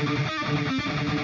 Thank you.